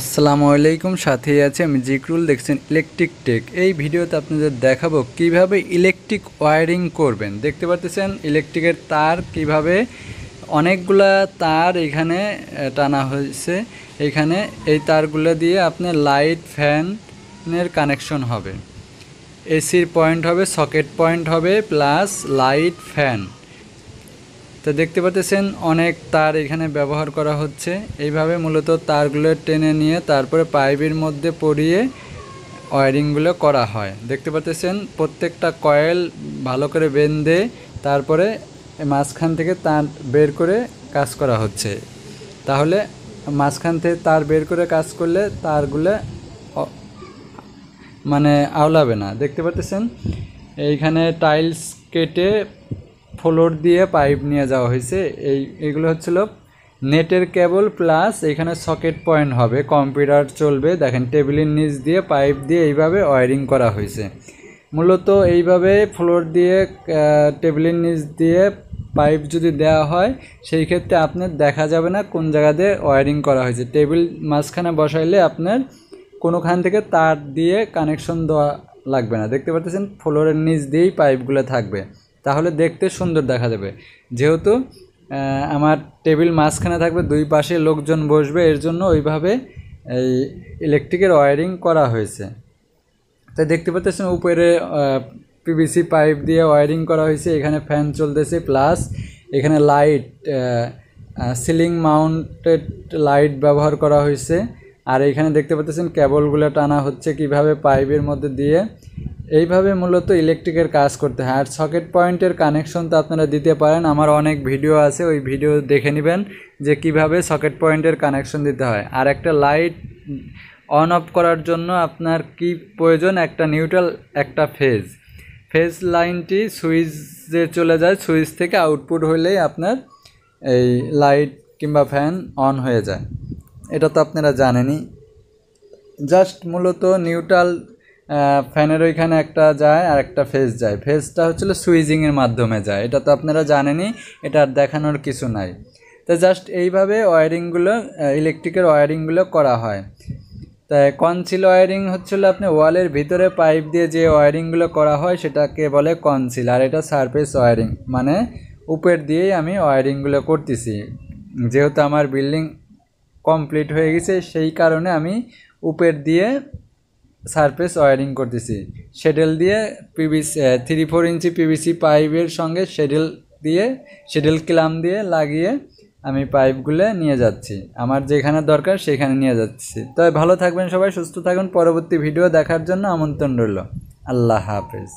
আসসালামু আলাইকুম, সাথেই আছে আমি জিকরুল, দেখছেন ইলেকট্রিক টেক এই ভিডিওতে আপনাদের দেখাবো কীভাবে ইলেকট্রিক ওয়্যারিং করবেন। দেখতে পাচ্ছেন ইলেকট্রিকের তার কীভাবে অনেকগুলা তার এখানে টানা হয়েছে। এখানে এই তারগুলো দিয়ে আপনার লাইট ফ্যানের কানেকশন হবে। এসির পয়েন্ট হবে সকেট পয়েন্ট হবে প্লাস লাইট ফ্যান তো দেখতে পাচ্ছেন, অনেক তার এখানে ব্যবহার করা হচ্ছে। এইভাবে মূলত তারগুলো টেনে নিয়ে তারপরে পাইপের মধ্যে পরিয়ে ওয়ারিংগুলো করা হয়। দেখতে পাচ্ছেন, প্রত্যেকটা কয়েল ভালো করে বেঁধে তারপরে মাঝখান থেকে তার বের করে কাজ করা হচ্ছে। তাহলে মাঝখান থেকে তার বের করে কাজ করলে তারগুলো মানে আওলাবে না। দেখতে পাচ্ছেন, এইখানে টাইলস কেটে ফ্লোর দিয়ে পাইপ নিয়ে যাওয়া হয়েছে। এই, এগুলো হচ্ছিল নেটের কেবল প্লাস এখানে সকেট পয়েন্ট হবে, কম্পিউটার চলবে। দেখেন, টেবিলের নিচ দিয়ে পাইপ দিয়ে এইভাবে ওয়্যারিং করা হয়েছে। মূলত এইভাবে ফ্লোর দিয়ে টেবিলের নিচ দিয়ে পাইপ যদি দেওয়া হয়, সেই ক্ষেত্রে আপনার দেখা যাবে না কোন জায়গা দিয়ে ওয়্যারিং করা হয়েছে। টেবিল মাঝখানে বসাইলে আপনার কোনোখান থেকে তার দিয়ে কানেকশন দেওয়া লাগবে না। দেখতে পাচ্ছেন ফ্লোরের নিচ দিয়েই পাইপগুলো থাকবে। তাহলে দেখতে সুন্দর দেখা যাবে। যেহেতু আমার টেবিল মাঝখানে থাকবে, দুই পাশে লোকজন বসবে, এর জন্য ওইভাবে এই ইলেকট্রিকের ওয়ারিং করা হয়েছে। তাই দেখতে পাচ্ছেন, উপরে পিভিসি পাইপ দিয়ে ওয়ারিং করা হয়েছে, এখানে ফ্যান চলতেছে প্লাস এখানে লাইট সিলিং মাউন্টেড লাইট ব্যবহার করা হয়েছে। আর এখানে দেখতে পাচ্ছেন কেবলগুলো টানা হচ্ছে কীভাবে পাইপের মধ্যে দিয়ে। এইভাবে মূলত ইলেকট্রিকের কাজ করতে হয়। আর সকেট পয়েন্টের কানেকশন তো আপনারা দিতে পারেন। আমার অনেক ভিডিও আছে, ওই ভিডিও দেখে নেবেন যে কীভাবে সকেট পয়েন্টের কানেকশন দিতে হয়। আর একটা লাইট অন অফ করার জন্য আপনার কি প্রয়োজন? একটা নিউট্রাল, একটা ফেজ। ফেজ লাইনটি সুইচে চলে যায়। সুইচ থেকে আউটপুট হলেই আপনার এই লাইট কিংবা ফ্যান অন হয়ে যায়। এটা তো আপনারা জানেনই। জাস্ট মূলত নিউট্রাল ফ্যানের ওইখানে একটা যায় আর একটা ফেজ যায়। ফেজটা হচ্ছিল সুইজিংয়ের মাধ্যমে যায়। এটা তো আপনারা জানেনই, এটা আর দেখানোর কিছু নাই। তো জাস্ট এইভাবে ওয়ারিংগুলো ইলেকট্রিকের ওয়ারিংগুলো করা হয়। তাই কনসিল ওয়ারিং? হচ্ছিল আপনি ওয়ালের ভিতরে পাইপ দিয়ে যে ওয়ারিংগুলো করা হয়, সেটাকে বলে কনসিল আর এটা সারফেস ওয়ারিং মানে উপর দিয়েই আমি ওয়ারিংগুলো করতেছি। যেহেতু আমার বিল্ডিং কমপ্লিট হয়ে গেছে, সেই কারণে আমি উপর দিয়ে সারফেস ওয়ারিং করতেছি। শেডেল দিয়ে PVC three four inch PVC পাইপের সঙ্গে শেডেল দিয়ে শেডেল ক্লাম দিয়ে লাগিয়ে আমি পাইপগুলো নিয়ে যাচ্ছি। আমার যেখানে দরকার সেখানে নিয়ে যাচ্ছি। তবে ভালো থাকবেন সবাই, সুস্থ থাকুন। পরবর্তী ভিডিও দেখার জন্য আমন্ত্রণ রইল। আল্লাহ হাফেজ।